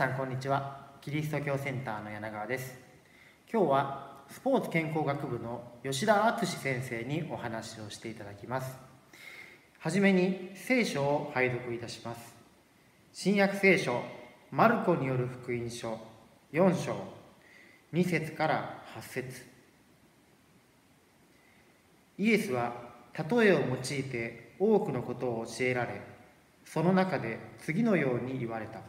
さんこんにちは。キリスト教センターの柳川です。今日はスポーツ健康学部の吉田敦先生にお話をしていただきます。はじめに聖書を拝読いたします。新約聖書マルコによる福音書4章2節から8節。イエスは例えを用いて多くのことを教えられその中で次のように言われた。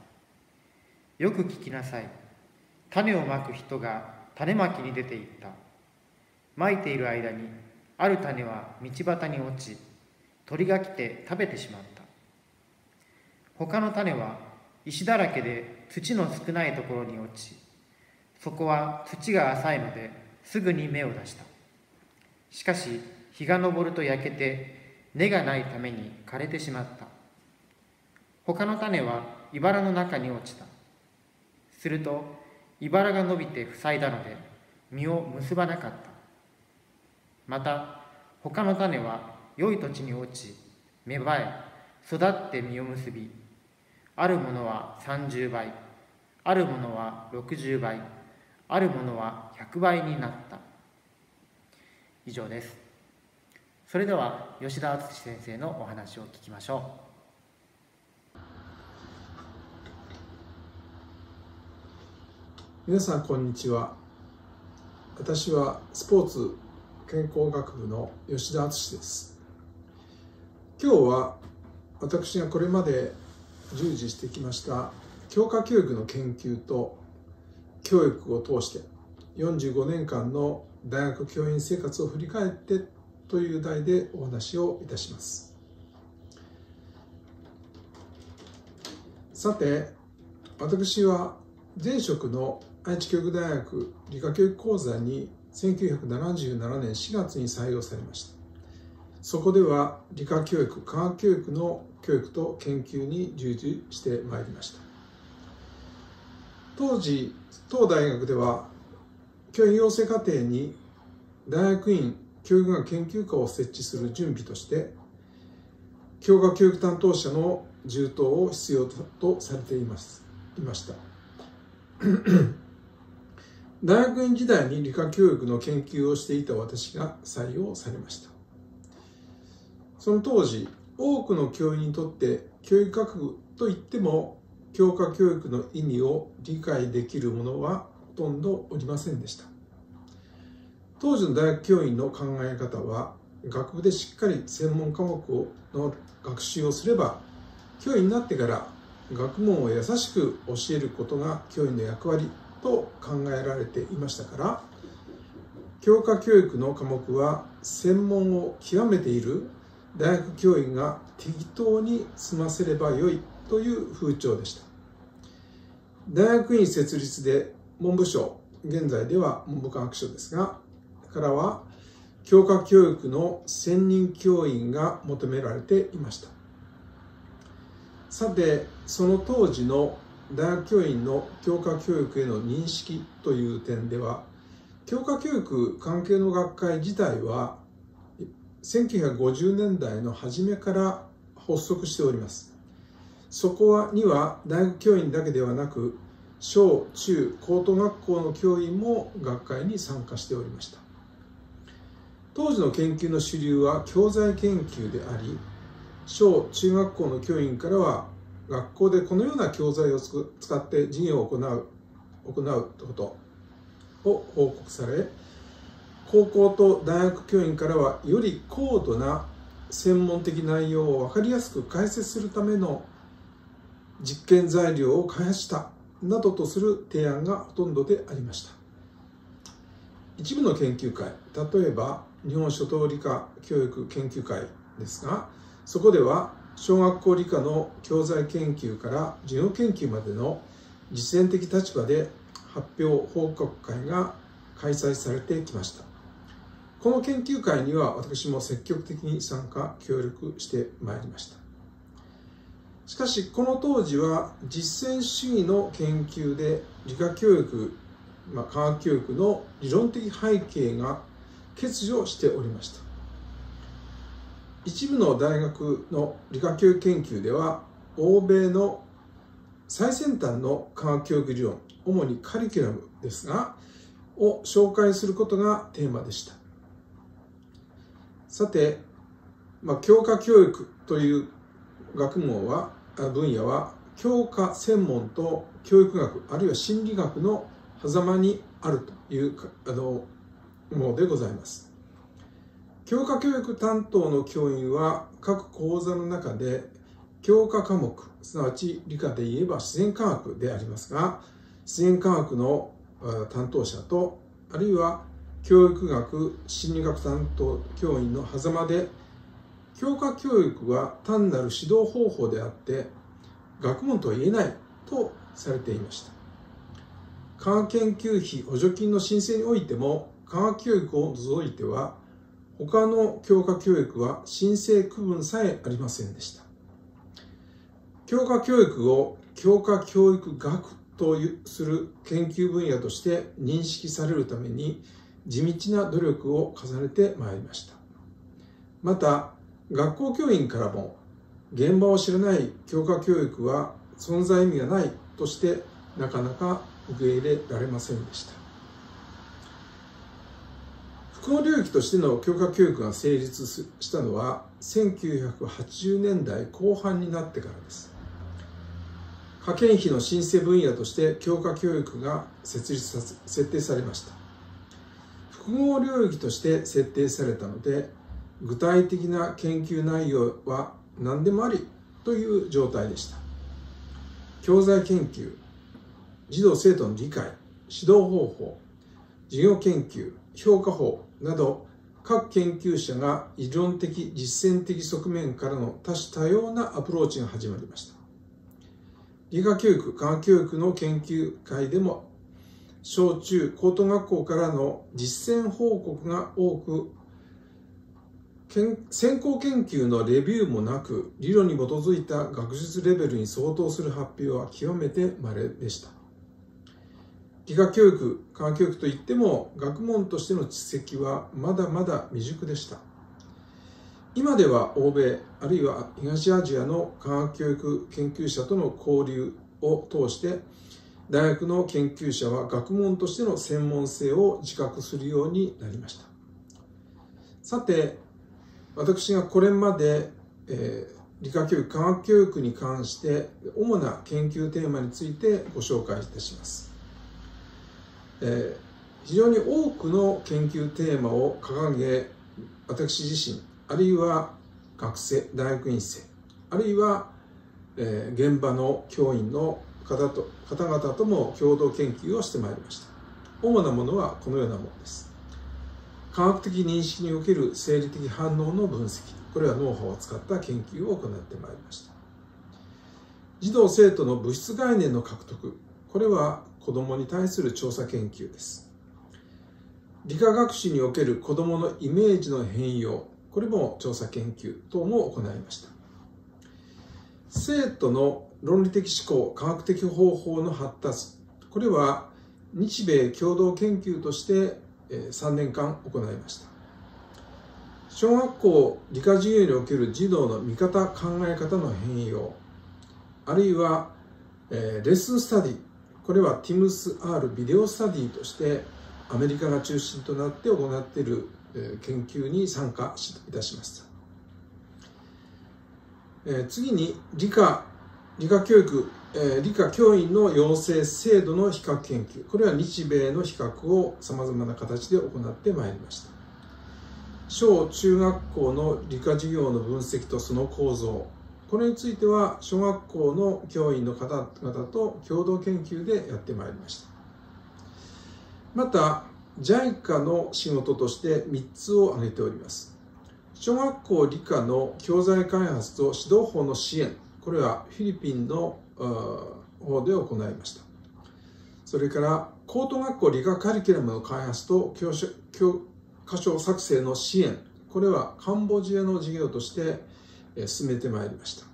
よく聞きなさい。種をまく人が種まきに出ていった。まいている間にある種は道端に落ち鳥が来て食べてしまった。他の種は石だらけで土の少ないところに落ちそこは土が浅いのですぐに芽を出した。しかし日が昇ると焼けて根がないために枯れてしまった。他の種は茨の中に落ちた。すると茨が伸びて塞いだので実を結ばなかった。また他の種は良い土地に落ち芽生え育って実を結びあるものは30倍あるものは60倍あるものは100倍になった。以上です。それでは吉田敦先生のお話を聞きましょう。皆さんこんにちは。私はスポーツ健康学部の吉田敦です。今日は私がこれまで従事してきました教科教育の研究と教育を通して45年間の大学教員生活を振り返ってという題でお話をいたします。さて私は前職の愛知教育大学理科教育講座に1977年4月に採用されました。そこでは理科教育科学教育の教育と研究に従事してまいりました。当時当大学では教員養成課程に大学院教育学研究科を設置する準備として教科教育担当者の充当を必要とされていますいました。大学院時代に理科教育の研究をしていた私が採用されました。その当時多くの教員にとって教育学部といっても教科教育の意味を理解できるものはほとんどおりませんでした。当時の大学教員の考え方は学部でしっかり専門科目の学習をすれば教員になってから学問を優しく教えることが教員の役割と考えられていましたから教科教育の科目は専門を極めている大学教員が適当に済ませればよいという風潮でした。大学院設立で文部省現在では文部科学省ですがからは教科教育の専任教員が求められていました。さてその当時の大学教員の教科教育への認識という点では教科教育関係の学会自体は1950年代の初めから発足しております。そこはには大学教員だけではなく小中高等学校の教員も学会に参加しておりました。当時の研究の主流は教材研究であり小中学校の教員からは学校でこのような教材を使って授業を行う行うことを報告され高校と大学教員からはより高度な専門的内容を分かりやすく解説するための実験材料を開発したなどとする提案がほとんどでありました。一部の研究会例えば日本初等理科教育研究会ですがそこでは小学校理科の教材研究から授業研究までの実践的立場で発表報告会が開催されてきました。この研究会には私も積極的に参加協力してまいりました。しかしこの当時は実践主義の研究で理科教育、まあ、科学教育の理論的背景が欠如しておりました。一部の大学の理科教育研究では欧米の最先端の科学教育理論主にカリキュラムですがを紹介することがテーマでした。さて、まあ、教科教育という学問は分野は教科専門と教育学あるいは心理学の狭間にあるというあのものでございます。教科教育担当の教員は各講座の中で教科科目すなわち理科で言えば自然科学でありますが自然科学の担当者とあるいは教育学心理学担当教員の狭間で教科教育は単なる指導方法であって学問とは言えないとされていました。科学研究費補助金の申請においても科学教育を除いては他の教科教育は申請区分さえありませんでした。教科教育を教科教育学とする研究分野として認識されるために地道な努力を重ねてまいりました。また学校教員からも現場を知らない教科教育は存在意味がないとしてなかなか受け入れられませんでした。複合領域としての教科教育が成立したのは1980年代後半になってからです。科研費の申請分野として教科教育が設立さ設定されました。複合領域として設定されたので具体的な研究内容は何でもありという状態でした。教材研究児童生徒の理解指導方法授業研究評価法など各研究者が理論的実践的側面からの多種多様なアプローチが始まりました。理科教育科学教育の研究会でも小中高等学校からの実践報告が多く先行研究のレビューもなく理論に基づいた学術レベルに相当する発表は極めて稀でした。理科教育科学教育といっても学問としての知識はまだまだ未熟でした。今では欧米あるいは東アジアの科学教育研究者との交流を通して大学の研究者は学問としての専門性を自覚するようになりました。さて私がこれまで、えー、理科教育科学教育に関して主な研究テーマについてご紹介いたします、えー、非常に多くの研究テーマを掲げ私自身あるいは学生大学院生あるいは、えー、現場の教員の方と方々とも共同研究をしてまいりました。主なものはこのようなものです。科学的認識における生理的反応の分析これはノウハウを使った研究を行ってまいりました。児童生徒の物質概念の獲得これは子どもに対する調査研究です。理科学習における子どものイメージの変容これも調査研究等も行いました。生徒の論理的思考科学的方法の発達これは日米共同研究として3年間行いました。小学校理科授業における児童の見方考え方の変容あるいは、レッスンスタディこれは TIMS-R ビデオスタディとしてアメリカが中心となって行っている、研究に参加いたしました、次に理科理科教育理科教員の養成制度の比較研究。これは日米の比較をさまざまな形で行ってまいりました。小中学校の理科授業の分析とその構造。これについては小学校の教員の方々と共同研究でやってまいりました。また JICA の仕事として3つを挙げております。小学校理科の教材開発と指導法の支援。これはフィリピンの方で行いました。それから高等学校理科カリキュラムの開発と教教科書作成の支援。これはカンボジアの事業として進めてまいりました。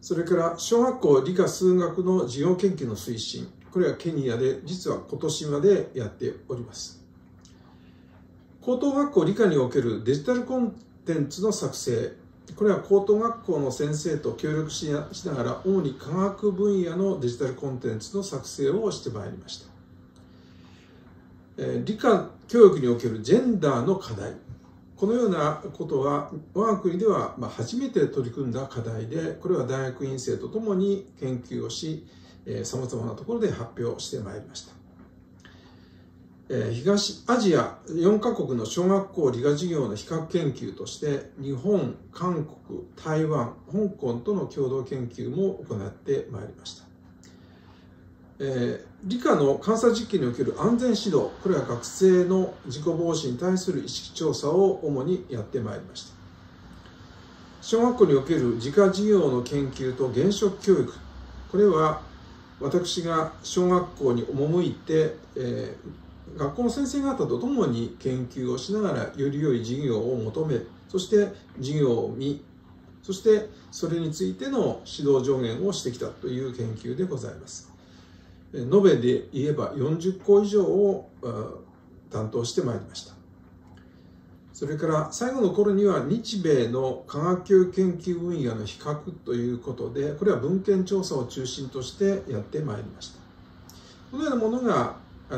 それから小学校理科数学の授業研究の推進。これはケニアで実は今年までやっております。高等学校理科におけるデジタルコンテンツの作成。これは高等学校の先生と協力しながら主に科学分野のデジタルコンテンツの作成をしてまいりました。理科教育におけるジェンダーの課題。このようなことは我が国では初めて取り組んだ課題でこれは大学院生とともに研究をしさまざまなところで発表してまいりました。東アジア4カ国の小学校理科授業の比較研究として日本、韓国、台湾、香港との共同研究も行ってまいりました、えー、理科の監査実験における安全指導これは学生の事故防止に対する意識調査を主にやってまいりました。小学校における理科授業の研究と原則教育。これは私が小学校に赴いて、えー学校の先生方と共に研究をしながらより良い授業を求めそして授業を見そしてそれについての指導助言をしてきたという研究でございます。延べで言えば40校以上を担当してまいりました。それから最後の頃には日米の科学教育研究分野の比較ということでこれは文献調査を中心としてやってまいりました。このようなものが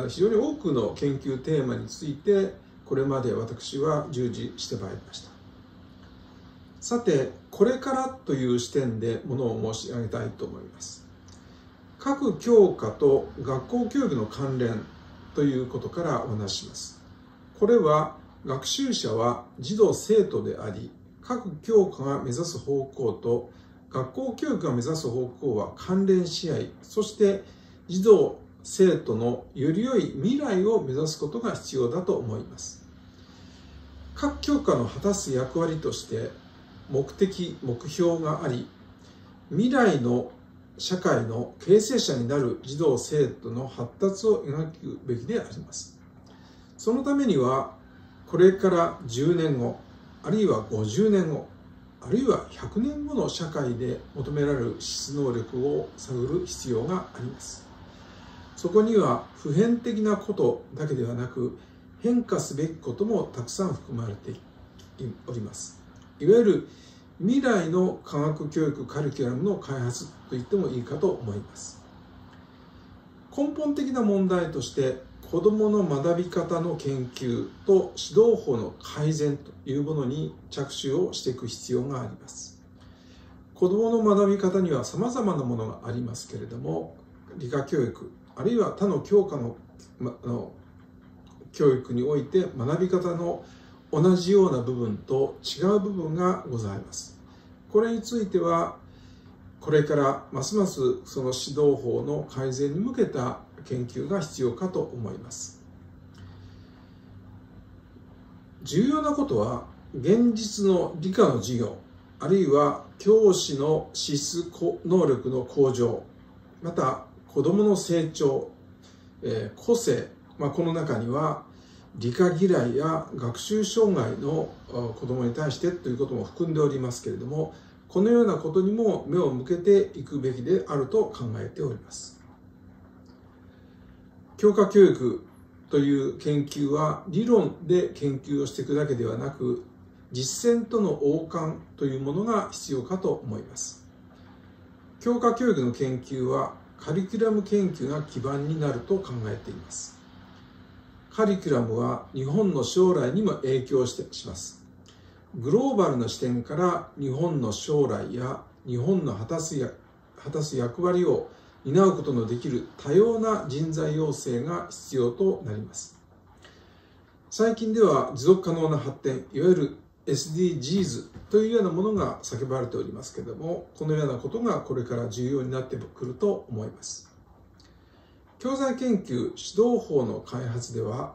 非常に多くの研究テーマについてこれまで私は従事してまいりました。さてこれからという視点でものを申し上げたいと思います。各教科と学校教育の関連ということからお話します。これは学習者は児童生徒であり各教科が目指す方向と学校教育が目指す方向は関連し合いそして児童生徒のより良い未来を目指すことが必要だと思います。各教科の果たす役割として目的目標があり未来の社会の形成者になる児童生徒の発達を描くべきであります。そのためにはこれから10年後あるいは50年後あるいは100年後の社会で求められる質能力を探る必要があります。そこには普遍的なことだけではなく変化すべきこともたくさん含まれております。いわゆる未来の科学教育カリキュラムの開発と言ってもいいかと思います。根本的な問題として子どもの学び方の研究と指導法の改善というものに着手をしていく必要があります。子どもの学び方にはさまざまなものがありますけれども理科教育あるいは他の教科の,、ま、の教育において学び方の同じような部分と違う部分がございます。これについてはこれからますますその指導法の改善に向けた研究が必要かと思います。重要なことは現実の理科の授業あるいは教師の資質能力の向上また子どもの成長、えー、個性、まあ、この中には理科嫌いや学習障害の子どもに対してということも含んでおりますけれどもこのようなことにも目を向けていくべきであると考えております。教科教育という研究は理論で研究をしていくだけではなく実践との王冠というものが必要かと思います。教科教育の研究はカリキュラム研究が基盤になると考えています。カリキュラムは日本の将来にも影響してします。グローバルな視点から日本の将来や日本の果たすや果たす役割を担うことのできる多様な人材養成が必要となります。最近では持続可能な発展いわゆる SDGs というようなものが叫ばれておりますけれどもこのようなことがこれから重要になってくると思います。教材研究指導法の開発では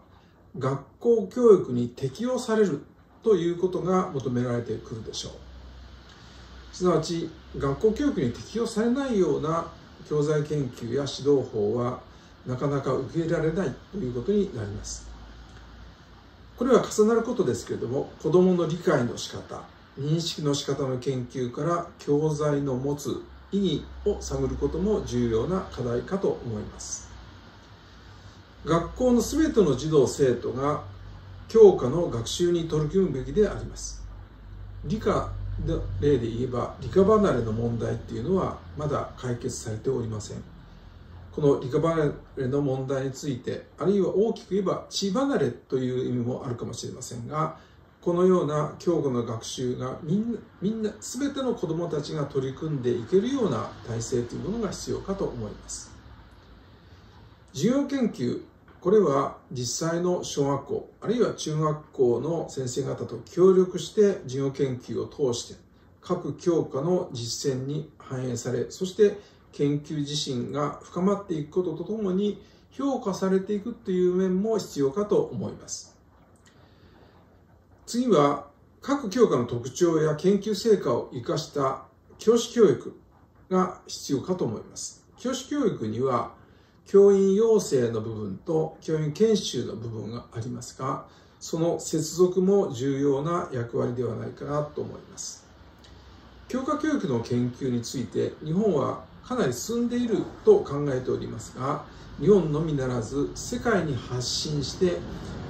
学校教育に適用されるということが求められてくるでしょう。すなわち学校教育に適用されないような教材研究や指導法はなかなか受け入れられないということになります。これは重なることですけれども子どもの理解の仕方認識の仕方の研究から教材の持つ意義を探ることも重要な課題かと思います。学校のすべての児童生徒が教科の学習に取り組むべきであります。理科の例で言えば理科離れの問題っていうのはまだ解決されておりません。この理科離れの問題についてあるいは大きく言えば地離れという意味もあるかもしれませんがこのような強固な学習がみんなみんな全ての子どもたちが取り組んでいけるような体制というものが必要かと思います。授業研究これは実際の小学校あるいは中学校の先生方と協力して授業研究を通して各教科の実践に反映されそして研究自身が深まっていくこととともに評価されていくという面も必要かと思います。次は各教科の特徴や研究成果を生かした教師教育が必要かと思います。教師教育には教員養成の部分と教員研修の部分がありますがその接続も重要な役割ではないかなと思います。教科教育の研究について日本はかなり進んでいると考えておりますが日本のみならず世界に発信して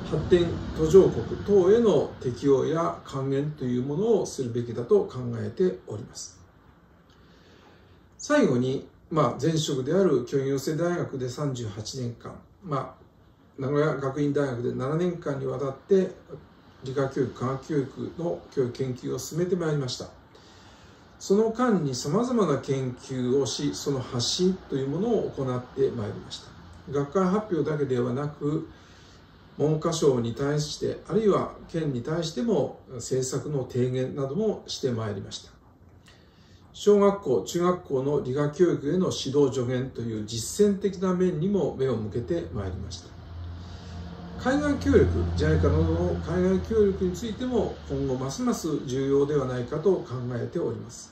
発展途上国等への適用や還元というものをするべきだと考えております。最後にまあ、前職である教員養成大学で38年間、まあ、名古屋学院大学で7年間にわたって理科教育科学教育の教育研究を進めてまいりました。その間にさまざまな研究をしその発信というものを行ってまいりました。学会発表だけではなく文科省に対してあるいは県に対しても政策の提言などもしてまいりました。小学校、中学校の理学教育への指導助言という実践的な面にも目を向けてまいりました。海外協力、JICA などの海外協力についても今後ますます重要ではないかと考えております。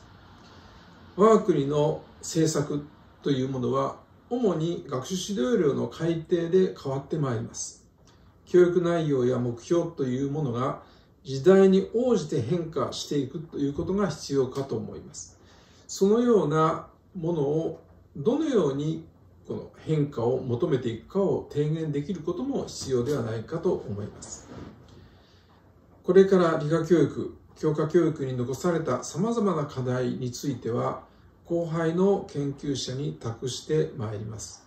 我が国の政策というものは主に学習指導料の改定で変わってまいります。教育内容や目標というものが時代に応じて変化していくということが必要かと思います。そのようなものをどのようにこの変化を求めていくかを提言できることも必要ではないかと思います。これから理科教育、教科教育に残された様々な課題については、後輩の研究者に託してまいります。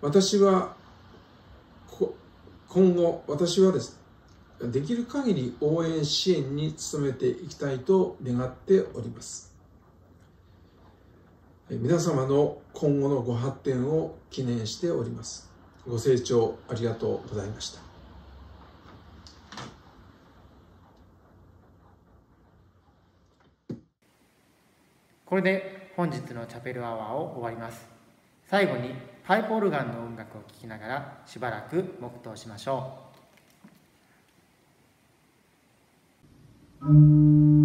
私は、今後、私はです、できる限り応援支援に努めていきたいと願っております。皆様の今後のご発展を記念しております。ご清聴ありがとうございました。これで本日のチャペルアワーを終わります。最後にパイプオルガンの音楽を聴きながらしばらく黙祷しましょう。